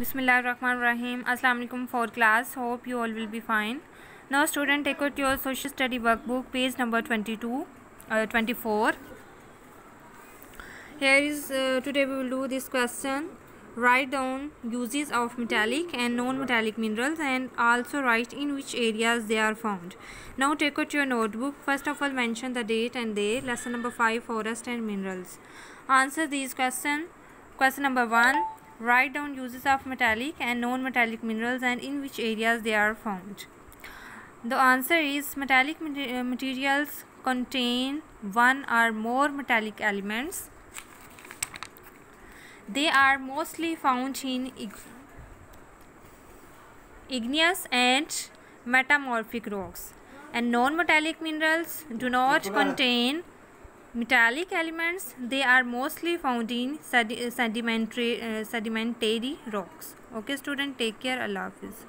Bismillahirrahmanirrahim. Assalamu alaikum for class. Hope you all will be fine. Now student take out your social study workbook page number 22 uh, 24. Here is uh, today we will do this question. Write down uses of metallic and non-metallic minerals and also write in which areas they are found. Now take out your notebook. First of all mention the date and day. Lesson number 5 forest and minerals. Answer these questions. Question number 1 Write down uses of metallic and non-metallic minerals and in which areas they are found. The answer is metallic uh, materials contain one or more metallic elements. They are mostly found in igneous and metamorphic rocks. And non-metallic minerals do not contain metallic elements they are mostly found in sedimentary uh, sedimentary rocks. Okay student take care. Allah hafiz